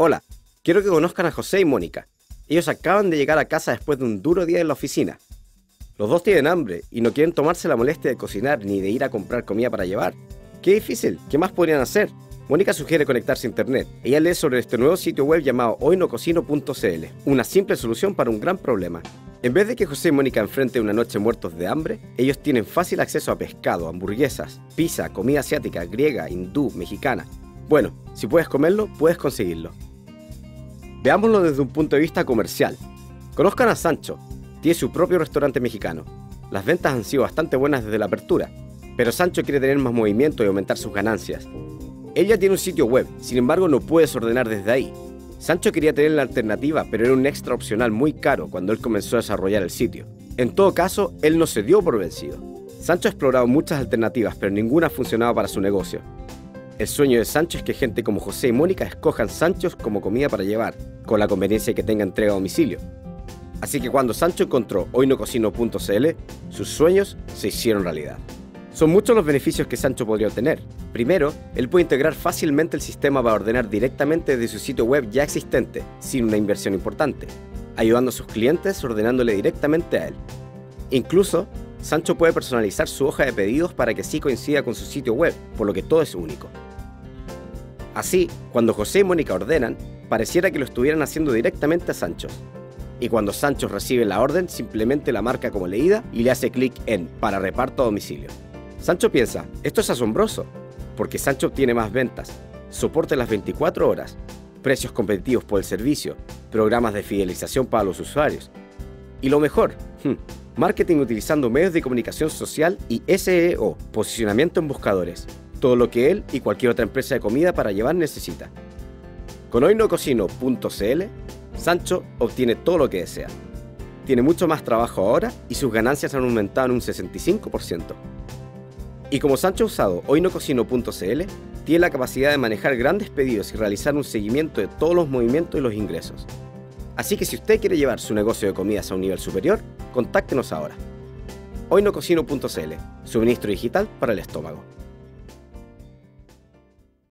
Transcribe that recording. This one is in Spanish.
Hola, quiero que conozcan a José y Mónica. Ellos acaban de llegar a casa después de un duro día en la oficina. Los dos tienen hambre y no quieren tomarse la molestia de cocinar ni de ir a comprar comida para llevar. Qué difícil, ¿qué más podrían hacer? Mónica sugiere conectarse a internet. Ella lee sobre este nuevo sitio web llamado hoynococino.cl, una simple solución para un gran problema. En vez de que José y Mónica enfrenten una noche muertos de hambre, ellos tienen fácil acceso a pescado, hamburguesas, pizza, comida asiática, griega, hindú, mexicana. Bueno, si puedes comerlo, puedes conseguirlo. Veámoslo desde un punto de vista comercial. Conozcan a Sancho, tiene su propio restaurante mexicano. Las ventas han sido bastante buenas desde la apertura, pero Sancho quiere tener más movimiento y aumentar sus ganancias. Ella tiene un sitio web, sin embargo no puedes ordenar desde ahí. Sancho quería tener la alternativa, pero era un extra opcional muy caro cuando él comenzó a desarrollar el sitio. En todo caso, él no se dio por vencido. Sancho ha explorado muchas alternativas, pero ninguna ha funcionado para su negocio. El sueño de Sancho es que gente como José y Mónica escojan Sanchos como comida para llevar, con la conveniencia de que tenga entrega a domicilio. Así que cuando Sancho encontró hoynococino.cl, sus sueños se hicieron realidad. Son muchos los beneficios que Sancho podría obtener. Primero, él puede integrar fácilmente el sistema para ordenar directamente desde su sitio web ya existente, sin una inversión importante, ayudando a sus clientes ordenándole directamente a él. Incluso, Sancho puede personalizar su hoja de pedidos para que sí coincida con su sitio web, por lo que todo es único. Así, cuando José y Mónica ordenan, pareciera que lo estuvieran haciendo directamente a Sancho. Y cuando Sancho recibe la orden, simplemente la marca como leída y le hace clic en para reparto a domicilio. Sancho piensa, esto es asombroso, porque Sancho obtiene más ventas, soporte las 24 horas, precios competitivos por el servicio, programas de fidelización para los usuarios. Y lo mejor, hmm, marketing utilizando medios de comunicación social y SEO, posicionamiento en buscadores, todo lo que él y cualquier otra empresa de comida para llevar necesita. Con hoynococino.cl, Sancho obtiene todo lo que desea. Tiene mucho más trabajo ahora y sus ganancias han aumentado en un 65%. Y como Sancho ha usado hoynococino.cl, tiene la capacidad de manejar grandes pedidos y realizar un seguimiento de todos los movimientos y los ingresos. Así que si usted quiere llevar su negocio de comidas a un nivel superior, contáctenos ahora. Hoynococino.cl, suministro digital para el estómago.